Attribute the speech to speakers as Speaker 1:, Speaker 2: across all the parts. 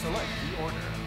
Speaker 1: Select the order.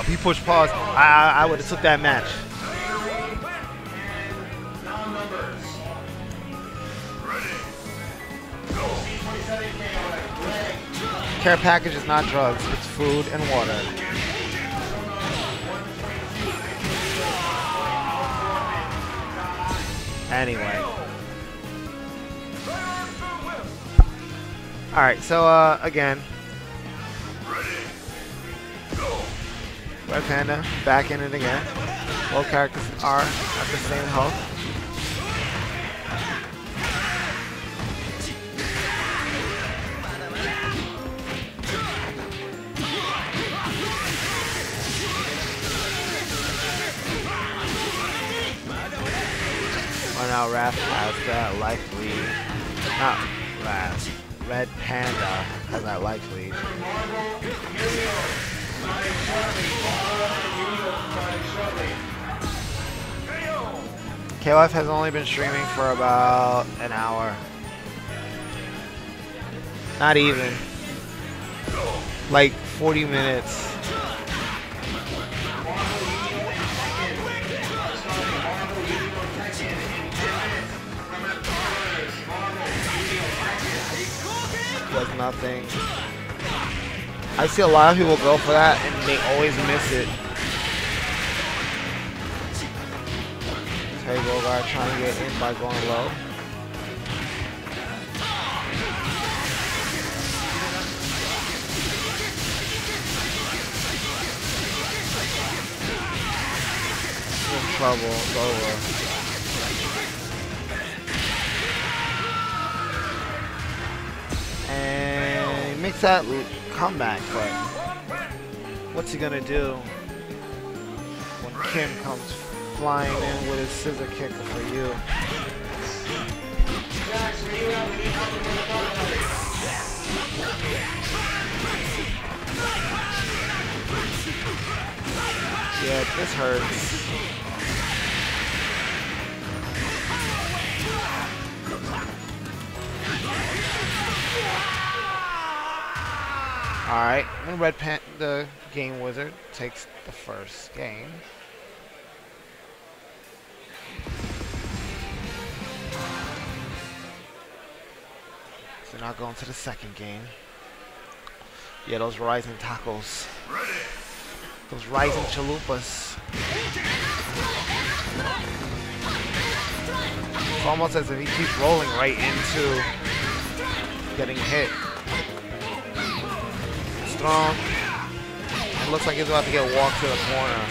Speaker 2: If he pushed pause, I, I would have took that match. Care package is not drugs, it's food and water. Anyway. Alright, so uh, again, Red Panda back in it again. Both characters are at the same health. Oh now Ralf has that life lead. Not Ralf. Red Panda has that life lead. KLF has only been streaming for about an hour. Not even. Like 40 minutes. Does nothing. I see a lot of people go for that and they always miss it. Terry Bogard trying to get in by going low. In trouble, it's. And he makes that comeback, but what's he gonna do when Kim comes flying in with his scissor kicker for you? Yeah, this hurts. Alright, and Red Pan the game wizard takes the first game. So now going to the second game. Yeah, those rising tacos. Those rising chalupas. It's almost as if he keeps rolling right into getting hit. Strong. It looks like he's about to get walked to the corner.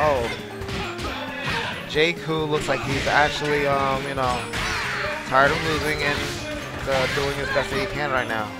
Speaker 2: Oh. Jake, who looks like he's actually, um, you know, tired of losing and uh, doing his best that he can right now.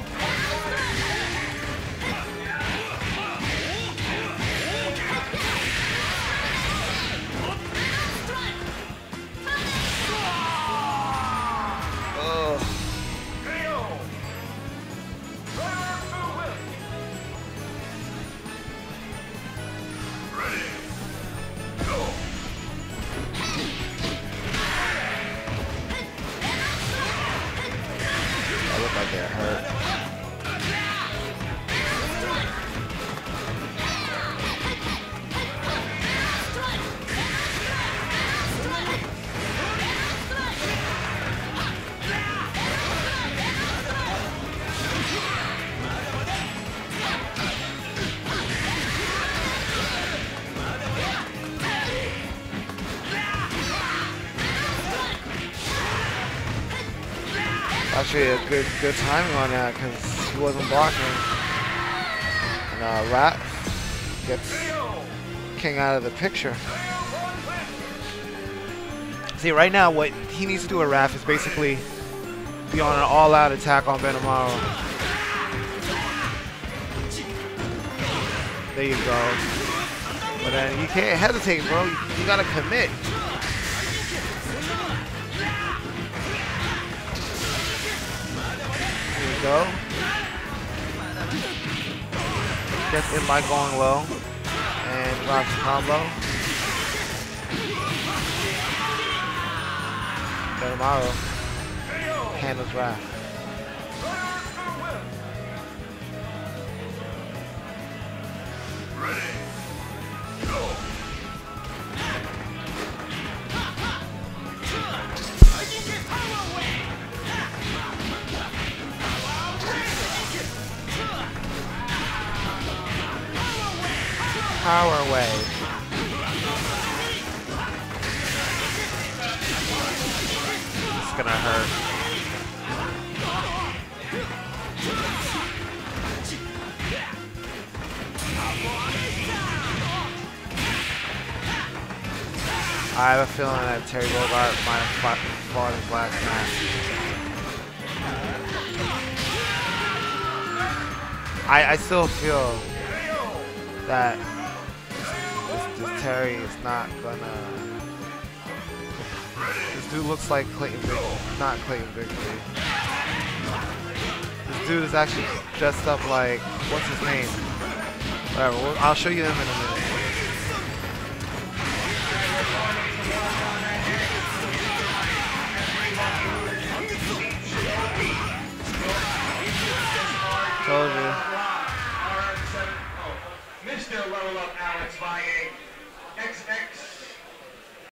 Speaker 2: Actually, a good good timing on that because he wasn't blocking. And uh, Rat gets King out of the picture. See, right now, what he needs to do with Ralf is basically be on an all-out attack on Benimaru. There you go. But then you can't hesitate, bro. You gotta commit. Go. Gets in by going low. And drops combo. Benimaru handles Ralf.
Speaker 3: Ready. Go.
Speaker 2: Power wave. It's gonna hurt. I have a feeling that Terry Bogard might have fought, fought his last match. I, I still feel that this, this Terry is not gonna. This dude looks like Clayton Big, not Clayton Bigley. This dude is actually dressed up like what's his name? Whatever. I'll show you him in a minute.